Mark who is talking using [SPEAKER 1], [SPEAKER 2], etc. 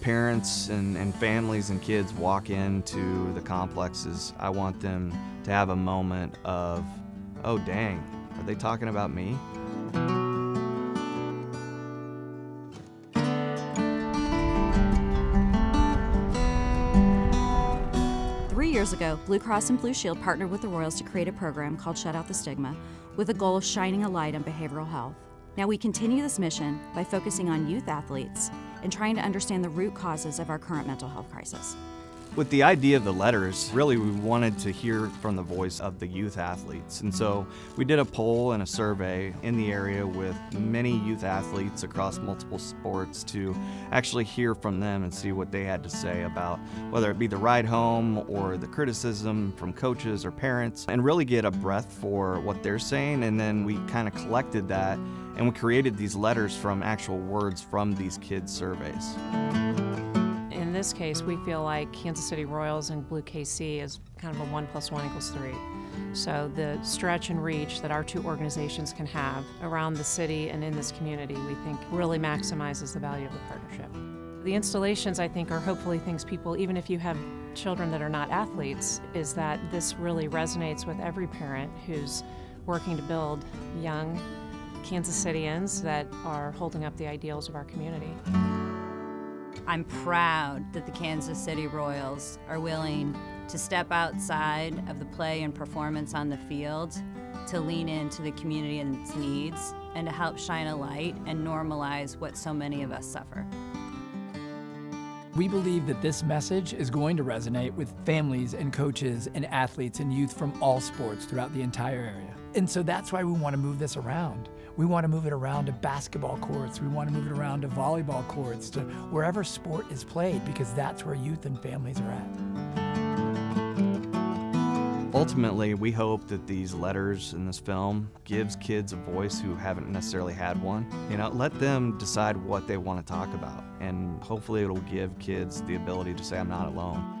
[SPEAKER 1] parents and, and families and kids walk into the complexes, I want them to have a moment of, oh dang, are they talking about me?
[SPEAKER 2] Three years ago, Blue Cross and Blue Shield partnered with the Royals to create a program called Shut Out the Stigma with the goal of shining a light on behavioral health. Now, we continue this mission by focusing on youth athletes and trying to understand the root causes of our current mental health crisis.
[SPEAKER 1] With the idea of the letters, really we wanted to hear from the voice of the youth athletes. And so we did a poll and a survey in the area with many youth athletes across multiple sports to actually hear from them and see what they had to say about whether it be the ride home or the criticism from coaches or parents and really get a breath for what they're saying. And then we kind of collected that and we created these letters from actual words from these kids' surveys
[SPEAKER 3] this case, we feel like Kansas City Royals and Blue KC is kind of a one plus one equals three. So the stretch and reach that our two organizations can have around the city and in this community, we think really maximizes the value of the partnership. The installations, I think, are hopefully things people, even if you have children that are not athletes, is that this really resonates with every parent who's working to build young Kansas Citians that are holding up the ideals of our community.
[SPEAKER 4] I'm proud that the Kansas City Royals are willing to step outside of the play and performance on the field to lean into the community and its needs and to help shine a light and normalize what so many of us suffer.
[SPEAKER 5] We believe that this message is going to resonate with families and coaches and athletes and youth from all sports throughout the entire area. And so that's why we want to move this around. We want to move it around to basketball courts. We want to move it around to volleyball courts, to wherever sport is played, because that's where youth and families are at.
[SPEAKER 1] Ultimately, we hope that these letters in this film gives kids a voice who haven't necessarily had one. You know, let them decide what they want to talk about, and hopefully it'll give kids the ability to say, I'm not alone.